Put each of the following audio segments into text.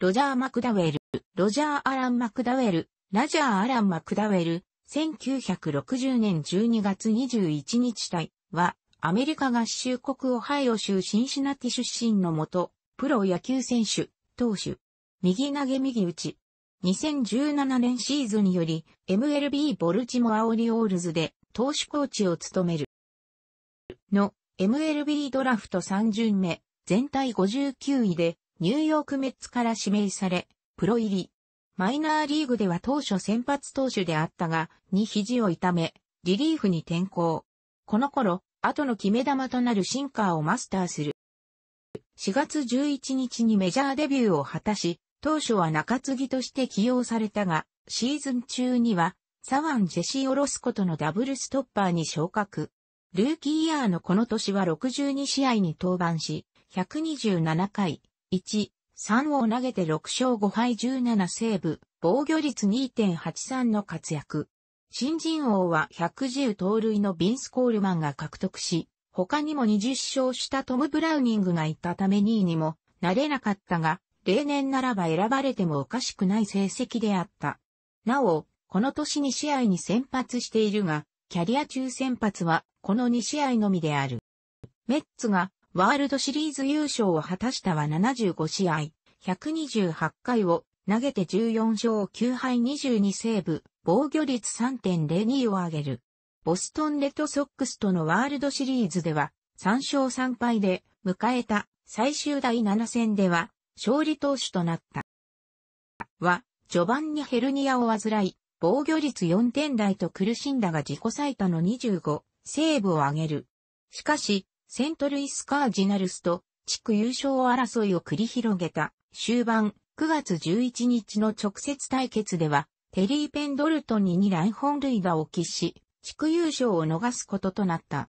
ロジャー・マクダウェル、ロジャー・アラン・マクダウェル、ラジャー・アラン・マクダウェル、1960年12月21日体は、アメリカ合衆国オハイオ州シンシナティ出身の元、プロ野球選手、投手。右投げ右打ち。2017年シーズンより MLB ボルチモアオリオールズで投手コーチを務める。の MLB ドラフト3巡目、全体59位でニューヨークメッツから指名され、プロ入り。マイナーリーグでは当初先発投手であったが、に肘を痛め、リリーフに転向。この頃、後の決め球となるシンカーをマスターする。4月11日にメジャーデビューを果たし、当初は中継ぎとして起用されたが、シーズン中には、左腕ジェシー・オロスコとのダブルストッパーに昇格。ルーキーイヤーのこの年は62試合に登板し、127回、1、3を投げて6勝5敗17セーブ、防御率2.83の活躍。新人王は110盗塁のビンス・コールマンが獲得し、他にも20勝したトム・ブラウニングがいたため2位にもなれなかったが、例年ならば選ばれてもおかしくない成績であった。なお、この年2試合に先発しているが、キャリア中先発はこの2試合のみである。メッツがワールドシリーズ優勝を果たしたは75試合、128回を投げて14勝9敗22セーブ、防御率3.02を上げる。ボストンレッドソックスとのワールドシリーズでは3勝3敗で迎えた最終第7戦では勝利投手となった。は、序盤にヘルニアを患い、防御率4点台と苦しんだが自己最多の25セーブを上げる。しかし、セントルイスカージナルスと地区優勝争いを繰り広げた終盤9月11日の直接対決ではテリー・ペンドルトンに2来本塁打を喫し、地区優勝を逃すこととなった。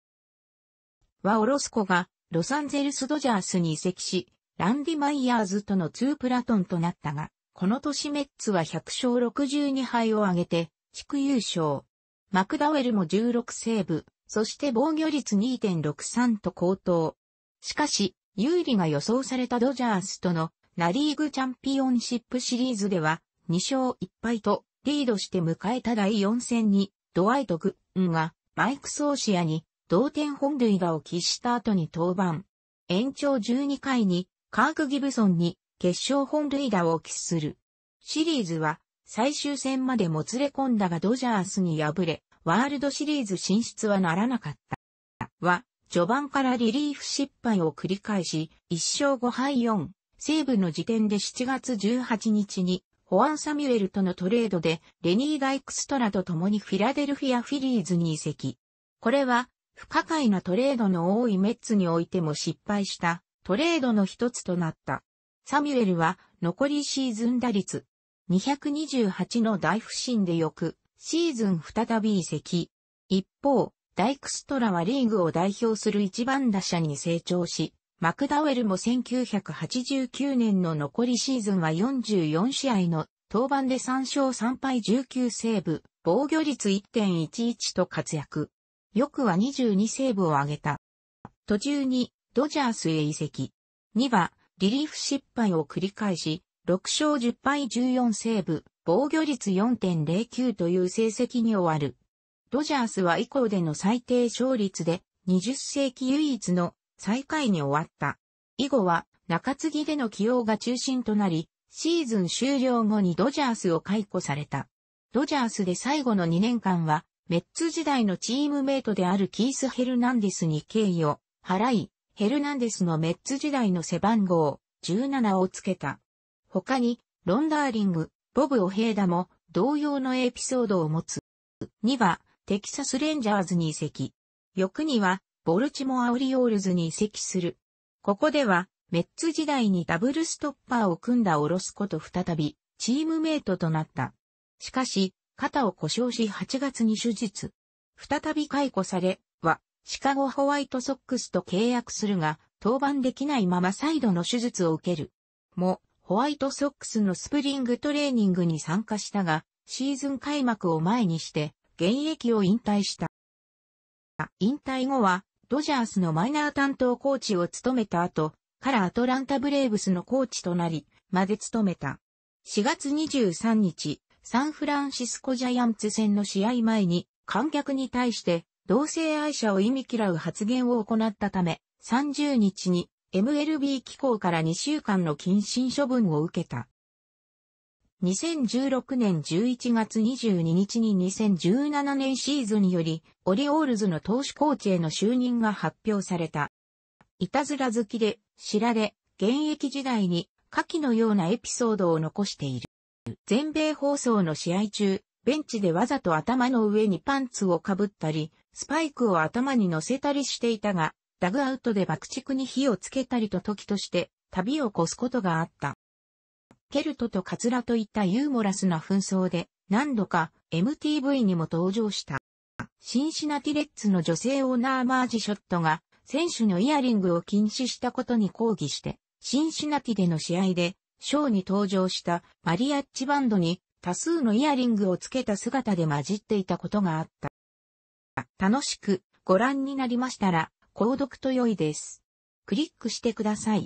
ワオロスコがロサンゼルスドジャースに移籍し、ランディ・マイヤーズとのツープラトンとなったが、この年メッツは100勝62敗を挙げて、地区優勝。マクダウェルも16セーブ、そして防御率2.63と高騰。しかし、有利が予想されたドジャースとのナリーグチャンピオンシップシリーズでは2勝1敗とリードして迎えた第4戦にドワイト・グンがマイク・ソーシアに同点本塁打を喫した後に登板。延長12回にカーク・ギブソンに決勝本塁打を喫する。シリーズは最終戦までもつれ込んだがドジャースに敗れ、ワールドシリーズ進出はならなかった。は、序盤からリリーフ失敗を繰り返し、1勝5敗4、西部の時点で7月18日に、ホアン・サミュエルとのトレードで、レニー・ダイクストラと共にフィラデルフィア・フィリーズに移籍。これは、不可解なトレードの多いメッツにおいても失敗したトレードの一つとなった。サミュエルは残りシーズン打率228の大不振でよくシーズン再び移籍。一方、ダイクストラはリーグを代表する一番打者に成長し、マクダウェルも1989年の残りシーズンは44試合の登板で3勝3敗19セーブ、防御率1.11と活躍。よくは22セーブを挙げた。途中にドジャースへ移籍。2はリリーフ失敗を繰り返し、6勝10敗14セーブ、防御率4.09という成績に終わる。ドジャースは以降での最低勝率で20世紀唯一の最下位に終わった。以後は中継ぎでの起用が中心となり、シーズン終了後にドジャースを解雇された。ドジャースで最後の2年間は、メッツ時代のチームメイトであるキース・ヘルナンデスに敬意を払い、ヘルナンデスのメッツ時代の背番号17をつけた。他に、ロンダーリング、ボブ・オヘイダも同様のエピソードを持つ。2は、テキサス・レンジャーズに移籍。翌には、ボルチモア・オリオールズに移籍する。ここでは、メッツ時代にダブルストッパーを組んだオロスコと再び、チームメイトとなった。しかし、肩を故障し8月に手術。再び解雇され、は、シカゴホワイトソックスと契約するが、登板できないまま再度の手術を受ける。も、ホワイトソックスのスプリングトレーニングに参加したが、シーズン開幕を前にして、現役を引退した。引退後は、ドジャースのマイナー担当コーチを務めた後、からアトランタブレーブスのコーチとなり、まで務めた。4月23日、サンフランシスコジャイアンツ戦の試合前に観客に対して同性愛者を意味嫌う発言を行ったため、30日に MLB 機構から2週間の謹慎処分を受けた。2016年11月22日に2017年シーズンにより、オリオールズの投手コーチへの就任が発表された。いたずら好きで、知られ、現役時代に下記のようなエピソードを残している。全米放送の試合中、ベンチでわざと頭の上にパンツをかぶったり、スパイクを頭に乗せたりしていたが、ダグアウトで爆竹に火をつけたりと時として旅を越すことがあった。ケルトとカツラといったユーモラスな紛争で何度か MTV にも登場した。シンシナティレッツの女性オーナーマージショットが選手のイヤリングを禁止したことに抗議して、シンシナティでの試合でショーに登場したマリアッチバンドに多数のイヤリングをつけた姿で混じっていたことがあった。楽しくご覧になりましたら、購読と良いです。クリックしてください。